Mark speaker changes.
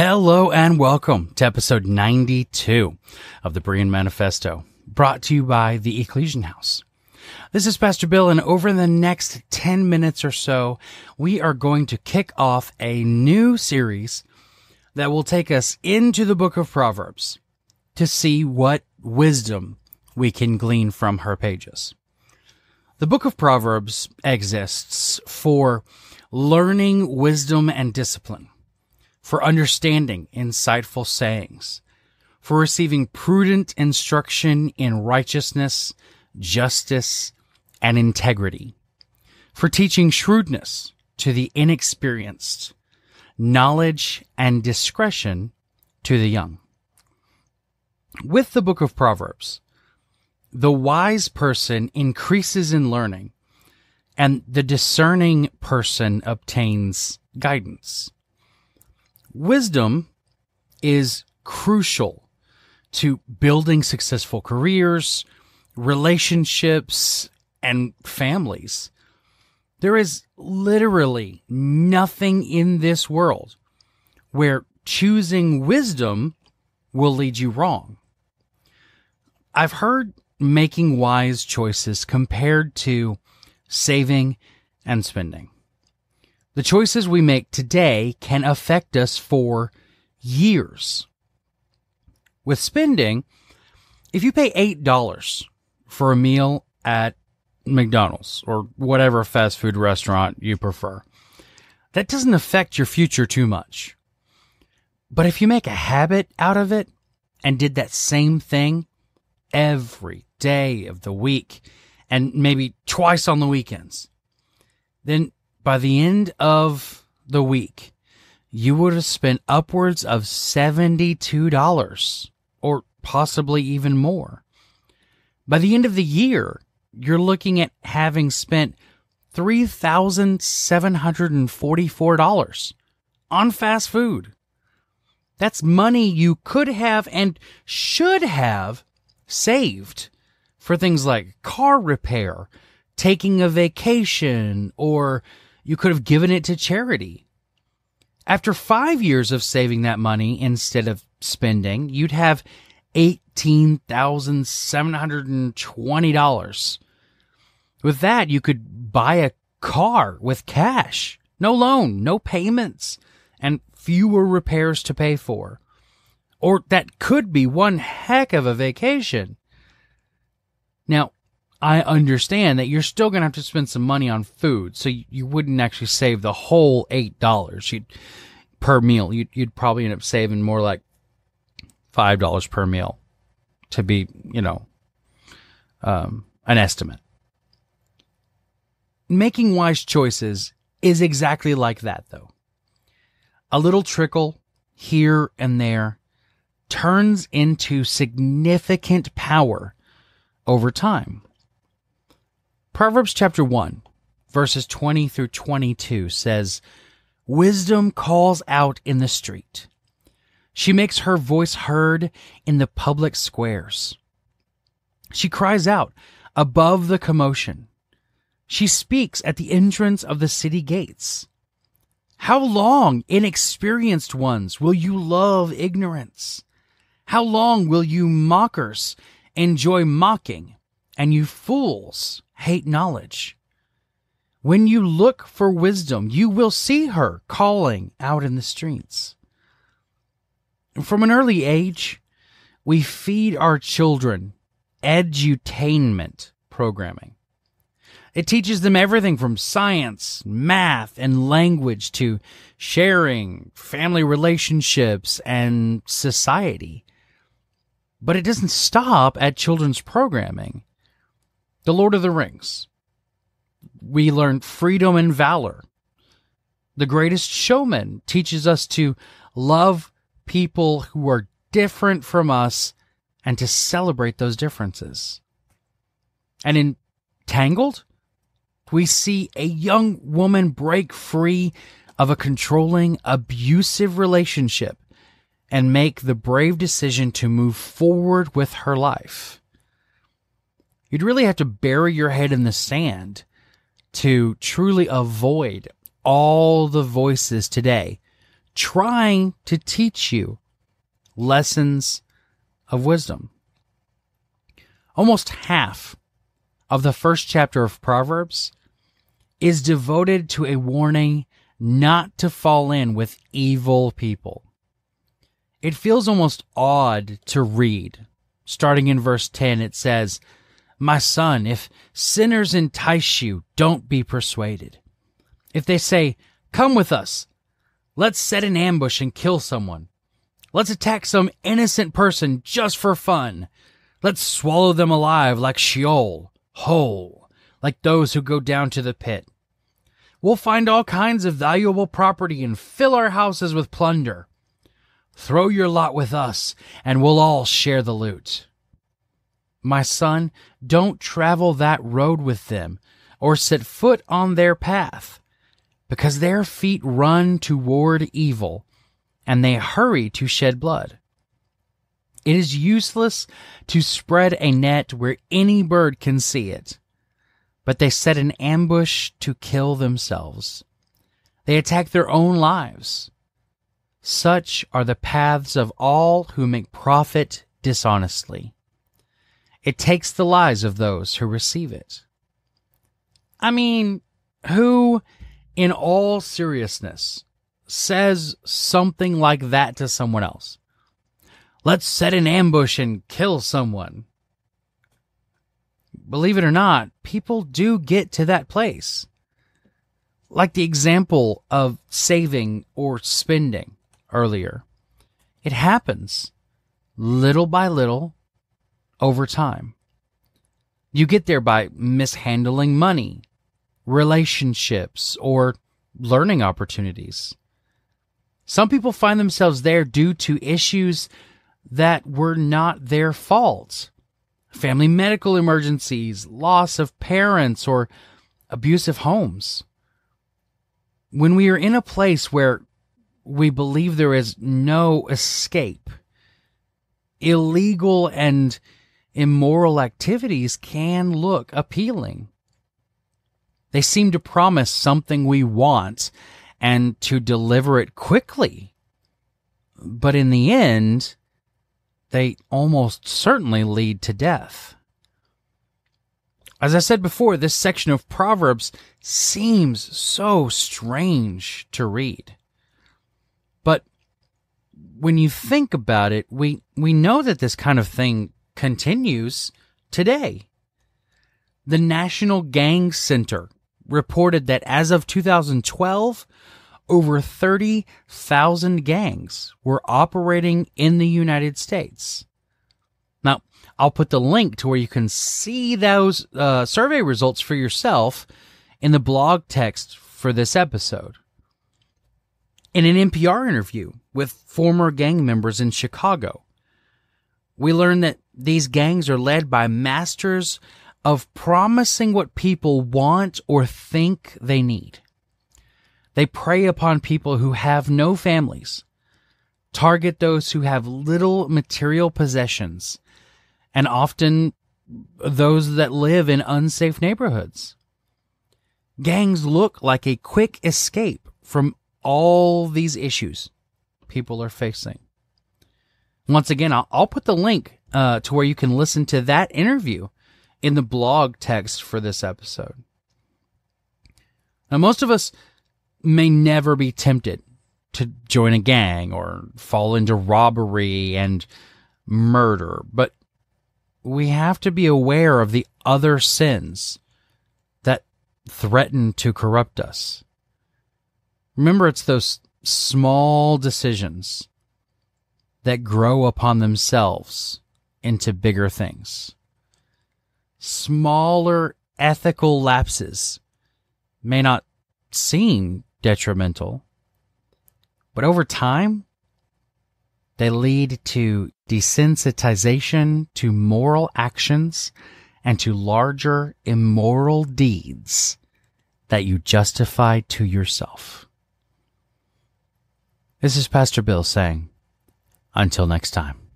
Speaker 1: Hello and welcome to episode 92 of the Berean Manifesto, brought to you by the Ekklesian House. This is Pastor Bill, and over the next 10 minutes or so, we are going to kick off a new series that will take us into the book of Proverbs to see what wisdom we can glean from her pages. The book of Proverbs exists for learning wisdom and discipline for understanding insightful sayings, for receiving prudent instruction in righteousness, justice, and integrity, for teaching shrewdness to the inexperienced, knowledge and discretion to the young. With the book of Proverbs, the wise person increases in learning and the discerning person obtains guidance. Wisdom is crucial to building successful careers, relationships, and families. There is literally nothing in this world where choosing wisdom will lead you wrong. I've heard making wise choices compared to saving and spending. The choices we make today can affect us for years. With spending, if you pay $8 for a meal at McDonald's or whatever fast food restaurant you prefer, that doesn't affect your future too much. But if you make a habit out of it and did that same thing every day of the week and maybe twice on the weekends, then by the end of the week, you would have spent upwards of $72 or possibly even more. By the end of the year, you're looking at having spent $3,744 on fast food. That's money you could have and should have saved for things like car repair, taking a vacation, or you could have given it to charity. After five years of saving that money instead of spending, you'd have $18,720. With that, you could buy a car with cash, no loan, no payments, and fewer repairs to pay for. Or that could be one heck of a vacation. Now, I understand that you're still going to have to spend some money on food, so you, you wouldn't actually save the whole eight dollars per meal. You'd, you'd probably end up saving more like five dollars per meal to be, you know, um, an estimate. Making wise choices is exactly like that, though. A little trickle here and there turns into significant power over time. Proverbs chapter 1, verses 20 through 22 says, Wisdom calls out in the street. She makes her voice heard in the public squares. She cries out above the commotion. She speaks at the entrance of the city gates. How long, inexperienced ones, will you love ignorance? How long will you mockers enjoy mocking, and you fools hate knowledge. When you look for wisdom, you will see her calling out in the streets. From an early age, we feed our children edutainment programming. It teaches them everything from science, math, and language to sharing, family relationships, and society. But it doesn't stop at children's programming. The Lord of the Rings. We learn freedom and valor. The greatest showman teaches us to love people who are different from us and to celebrate those differences. And in Tangled, we see a young woman break free of a controlling, abusive relationship and make the brave decision to move forward with her life. You'd really have to bury your head in the sand to truly avoid all the voices today trying to teach you lessons of wisdom. Almost half of the first chapter of Proverbs is devoted to a warning not to fall in with evil people. It feels almost odd to read. Starting in verse 10, it says, My son, if sinners entice you, don't be persuaded. If they say, Come with us, let's set an ambush and kill someone. Let's attack some innocent person just for fun. Let's swallow them alive like Sheol, whole, like those who go down to the pit. We'll find all kinds of valuable property and fill our houses with plunder. Throw your lot with us, and we'll all share the loot. My son, don't travel that road with them, or set foot on their path, because their feet run toward evil, and they hurry to shed blood. It is useless to spread a net where any bird can see it but they set an ambush to kill themselves. They attack their own lives. Such are the paths of all who make profit dishonestly. It takes the lives of those who receive it. I mean, who, in all seriousness, says something like that to someone else? Let's set an ambush and kill someone believe it or not, people do get to that place. Like the example of saving or spending earlier. It happens little by little over time. You get there by mishandling money, relationships, or learning opportunities. Some people find themselves there due to issues that were not their fault family medical emergencies, loss of parents, or abusive homes. When we are in a place where we believe there is no escape, illegal and immoral activities can look appealing. They seem to promise something we want and to deliver it quickly. But in the end, they almost certainly lead to death. As I said before, this section of Proverbs seems so strange to read. But when you think about it, we, we know that this kind of thing continues today. The National Gang Center reported that as of 2012, over 30,000 gangs were operating in the United States. Now, I'll put the link to where you can see those uh, survey results for yourself in the blog text for this episode. In an NPR interview with former gang members in Chicago, we learn that these gangs are led by masters of promising what people want or think they need. They prey upon people who have no families, target those who have little material possessions, and often those that live in unsafe neighborhoods. Gangs look like a quick escape from all these issues people are facing. Once again, I'll, I'll put the link uh, to where you can listen to that interview in the blog text for this episode. Now, most of us may never be tempted to join a gang or fall into robbery and murder, but we have to be aware of the other sins that threaten to corrupt us. Remember, it's those small decisions that grow upon themselves into bigger things. Smaller ethical lapses may not seem detrimental. But over time, they lead to desensitization to moral actions and to larger immoral deeds that you justify to yourself. This is Pastor Bill saying, until next time.